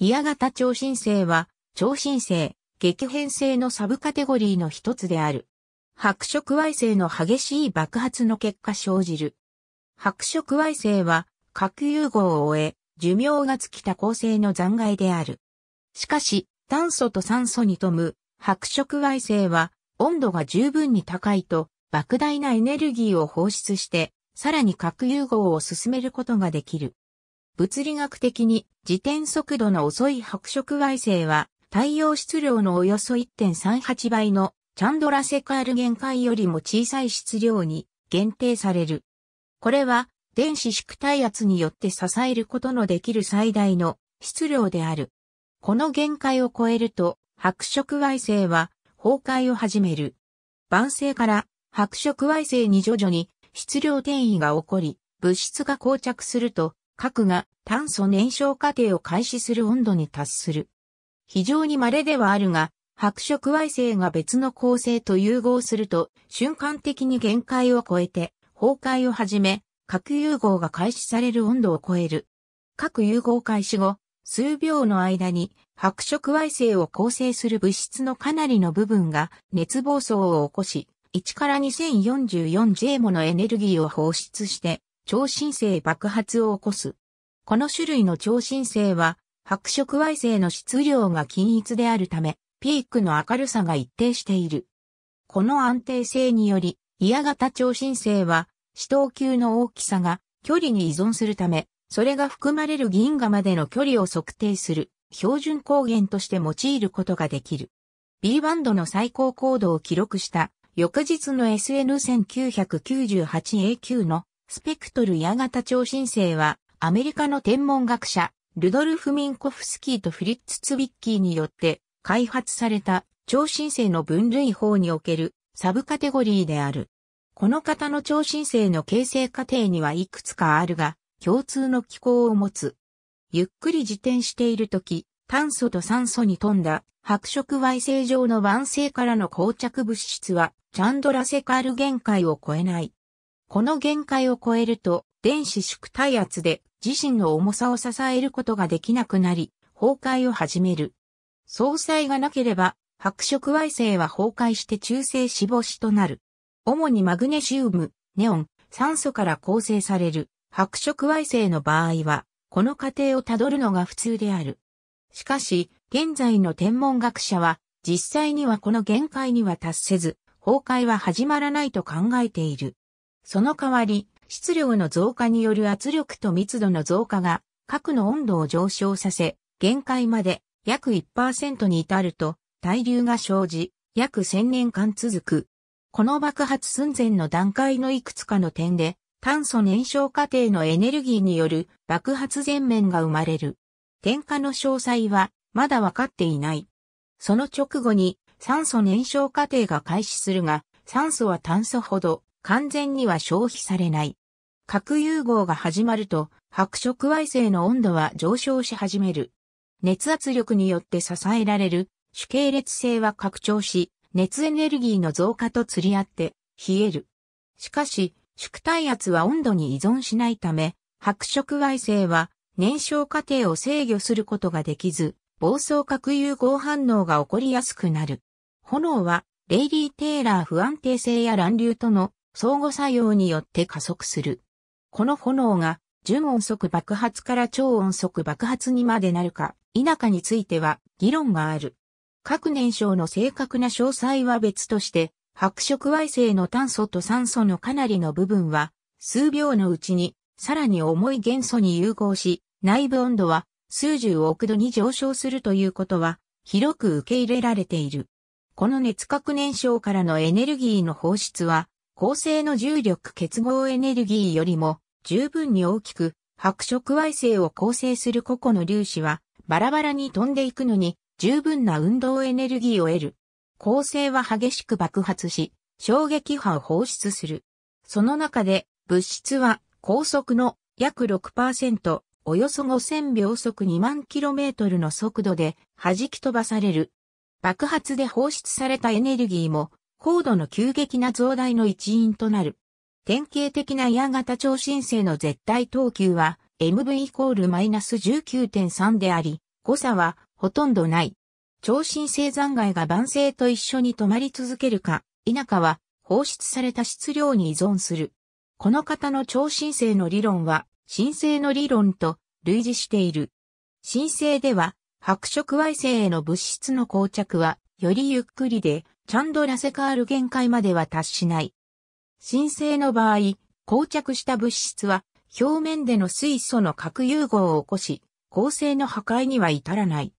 嫌型超新星は、超新星、激変星のサブカテゴリーの一つである。白色矮星の激しい爆発の結果生じる。白色矮星は、核融合を終え、寿命が尽きた恒星の残骸である。しかし、炭素と酸素に富む白色矮星は、温度が十分に高いと、莫大なエネルギーを放出して、さらに核融合を進めることができる。物理学的に自転速度の遅い白色矮星は、太陽質量のおよそ1.38倍のチャンドラセカール限界よりも小さい質量に限定される。これは電子縮体圧によって支えることのできる最大の質量である。この限界を超えると白色矮星は崩壊を始める。晩星から白色矮星に徐々に質量転移が起こり、物質が膠着すると核が炭素燃焼過程を開始する温度に達する。非常に稀ではあるが、白色矮星が別の構成と融合すると、瞬間的に限界を超えて、崩壊を始め、核融合が開始される温度を超える。核融合開始後、数秒の間に白色矮星を構成する物質のかなりの部分が熱暴走を起こし、1から 2044J ものエネルギーを放出して、超新星爆発を起こす。この種類の超新星は、白色矮星の質量が均一であるため、ピークの明るさが一定している。この安定性により、嫌型超新星は、死闘球の大きさが距離に依存するため、それが含まれる銀河までの距離を測定する標準光源として用いることができる。B バンドの最高高度を記録した翌日の SN1998A9 のスペクトル矢型超新星はアメリカの天文学者ルドルフ・ミンコフスキーとフリッツ・ツビッキーによって開発された超新星の分類法におけるサブカテゴリーである。この型の超新星の形成過程にはいくつかあるが、共通の機構を持つ。ゆっくり自転しているとき、炭素と酸素に富んだ白色矮星状の晩星からの膠着物質は、チャンドラセカール限界を超えない。この限界を超えると、電子縮体圧で自身の重さを支えることができなくなり、崩壊を始める。総裁がなければ、白色矮星は崩壊して中性死母子となる。主にマグネシウム、ネオン、酸素から構成される白色矮星の場合は、この過程をたどるのが普通である。しかし、現在の天文学者は、実際にはこの限界には達せず、崩壊は始まらないと考えている。その代わり、質量の増加による圧力と密度の増加が、核の温度を上昇させ、限界まで約1%に至ると、対流が生じ、約1000年間続く。この爆発寸前の段階のいくつかの点で、炭素燃焼過程のエネルギーによる爆発全面が生まれる。点火の詳細はまだ分かっていない。その直後に酸素燃焼過程が開始するが、酸素は炭素ほど完全には消費されない。核融合が始まると白色矮星の温度は上昇し始める。熱圧力によって支えられる主系列性は拡張し、熱エネルギーの増加と釣り合って冷える。しかし、縮体圧は温度に依存しないため、白色矮星は燃焼過程を制御することができず、暴走核融合反応が起こりやすくなる。炎は、レイリー・テーラー不安定性や乱流との相互作用によって加速する。この炎が、準音速爆発から超音速爆発にまでなるか、否かについては、議論がある。各燃焼の正確な詳細は別として、白色矮星の炭素と酸素のかなりの部分は、数秒のうちに、さらに重い元素に融合し、内部温度は数十億度に上昇するということは、広く受け入れられている。この熱核燃焼からのエネルギーの放出は、恒星の重力結合エネルギーよりも十分に大きく、白色矮星を構成する個々の粒子は、バラバラに飛んでいくのに、十分な運動エネルギーを得る。構成は激しく爆発し、衝撃波を放出する。その中で物質は高速の約6%、およそ5000秒速2万 km の速度で弾き飛ばされる。爆発で放出されたエネルギーも高度の急激な増大の一因となる。典型的な矢型超新星の絶対等級は MV イコールマイナス19.3であり、誤差はほとんどない。超新星残骸が晩星と一緒に止まり続けるか、否かは放出された質量に依存する。この方の超新星の理論は、新星の理論と類似している。新星では、白色矮星への物質の膠着は、よりゆっくりで、チャンドラセカール限界までは達しない。新星の場合、膠着した物質は、表面での水素の核融合を起こし、恒星の破壊には至らない。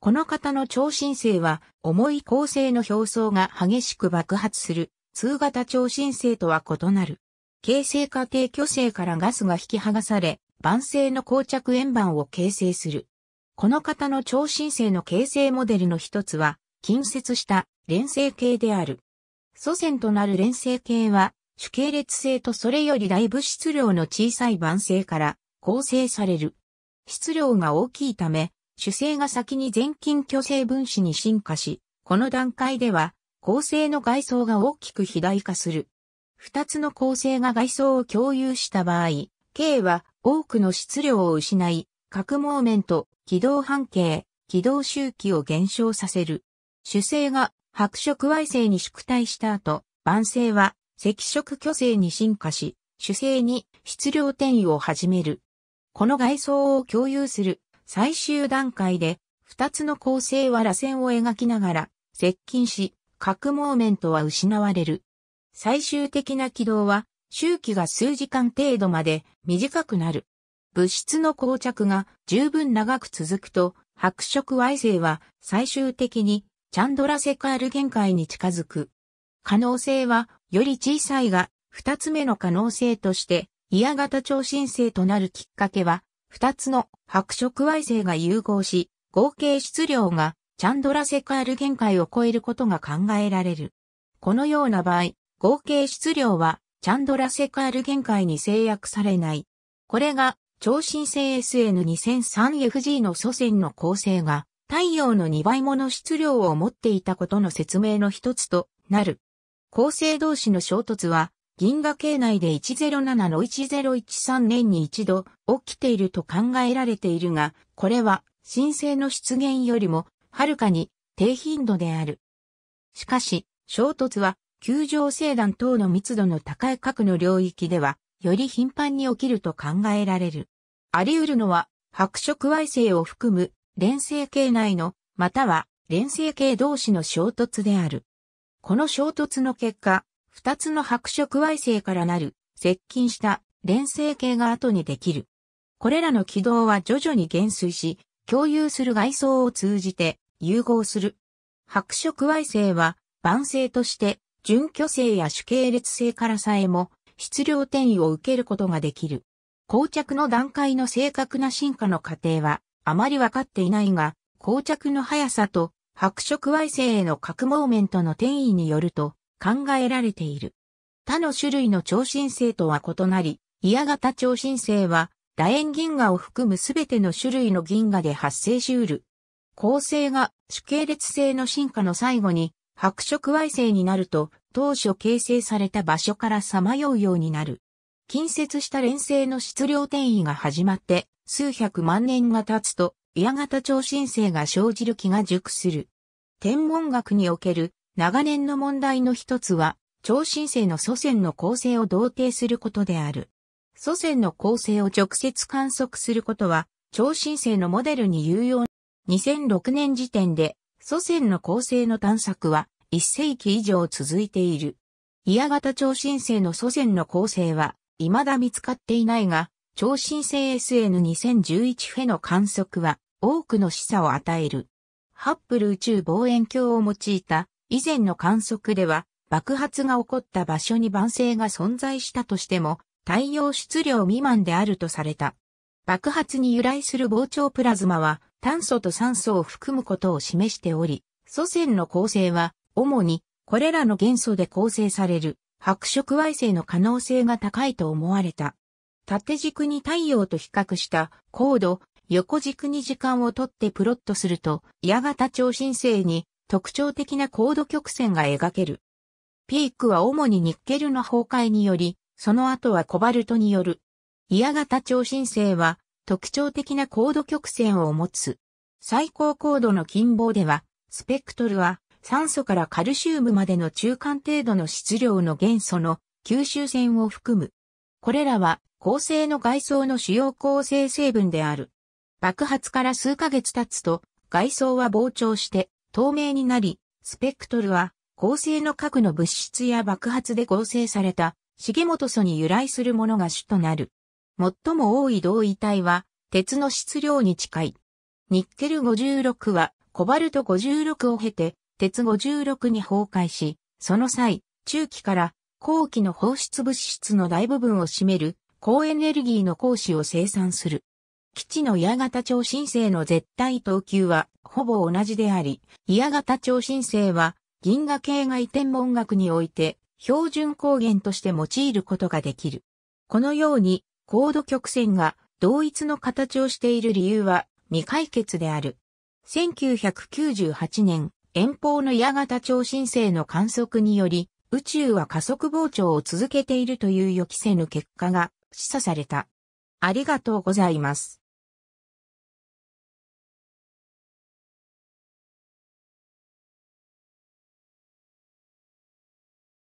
この方の超新星は、重い恒星の表層が激しく爆発する、通型超新星とは異なる。形成過程巨星からガスが引き剥がされ、晩星の膠着円盤を形成する。この方の超新星の形成モデルの一つは、近接した連星系である。祖先となる連星系は、主系列性とそれより大物質量の小さい晩星から構成される。質量が大きいため、主星が先に全近巨星分子に進化し、この段階では、構成の外装が大きく肥大化する。二つの構成が外装を共有した場合、K は多くの質量を失い、核モーメント、軌道半径、軌道周期を減少させる。主星が白色矮星に縮体した後、晩星は赤色巨星に進化し、主星に質量転移を始める。この外装を共有する最終段階で、二つの構成は螺旋を描きながら接近し、核モーメントは失われる。最終的な軌道は周期が数時間程度まで短くなる。物質の膠着が十分長く続くと、白色矮星は最終的にチャンドラセカール限界に近づく。可能性はより小さいが、二つ目の可能性として、イヤ型超新星となるきっかけは、二つの白色矮星が融合し、合計質量がチャンドラセカール限界を超えることが考えられる。このような場合、合計質量はチャンドラセカール限界に制約されない。これが超新星 SN2003FG の祖先の構成が太陽の2倍もの質量を持っていたことの説明の一つとなる。構成同士の衝突は、銀河系内で107の1013年に一度起きていると考えられているが、これは新星の出現よりもはるかに低頻度である。しかし、衝突は球状星団等の密度の高い核の領域では、より頻繁に起きると考えられる。あり得るのは、白色矮星を含む連星系内の、または連星系同士の衝突である。この衝突の結果、二つの白色矮星からなる接近した連星系が後にできる。これらの軌道は徐々に減衰し、共有する外装を通じて融合する。白色矮星は晩星として準巨星や主系列星からさえも質量転移を受けることができる。膠着の段階の正確な進化の過程はあまりわかっていないが、膠着の速さと白色矮星への核モーメントの転移によると考えられている。他の種類の超新星とは異なり、イヤ型超新星は楕円銀河を含むすべての種類の銀河で発生しうる。構成が主系列星の進化の最後に白色矮星になると当初形成された場所からさまようようになる。近接した連星の質量転移が始まって数百万年が経つとやがた超新星が生じる気が熟する。天文学における長年の問題の一つは、超新星の祖先の構成を同定することである。祖先の構成を直接観測することは、超新星のモデルに有用。2006年時点で、祖先の構成の探索は、1世紀以上続いている。イヤ型超新星の祖先の構成は、未だ見つかっていないが、超新星 SN2011 フェの観測は、多くの示唆を与える。ハッブル宇宙望遠鏡を用いた以前の観測では爆発が起こった場所に晩星が存在したとしても太陽質量未満であるとされた。爆発に由来する膨張プラズマは炭素と酸素を含むことを示しており、祖先の構成は主にこれらの元素で構成される白色矮星の可能性が高いと思われた。縦軸に太陽と比較した高度横軸に時間をとってプロットすると、矢型超新星に特徴的な高度曲線が描ける。ピークは主にニッケルの崩壊により、その後はコバルトによる。矢型超新星は特徴的な高度曲線を持つ。最高高度の近傍では、スペクトルは酸素からカルシウムまでの中間程度の質量の元素の吸収線を含む。これらは構成の外装の主要構成成分である。爆発から数ヶ月経つと外装は膨張して透明になり、スペクトルは構成の核の物質や爆発で合成された重元素に由来するものが主となる。最も多い同位体は鉄の質量に近い。ニッケル56はコバルト56を経て鉄56に崩壊し、その際、中期から後期の放出物質の大部分を占める高エネルギーの光子を生産する。基地の矢型超新星の絶対等級はほぼ同じであり、矢型超新星は銀河系外天文学において標準光源として用いることができる。このように高度曲線が同一の形をしている理由は未解決である。1998年、遠方の矢型超新星の観測により、宇宙は加速膨張を続けているという予期せぬ結果が示唆された。ありがとうございます。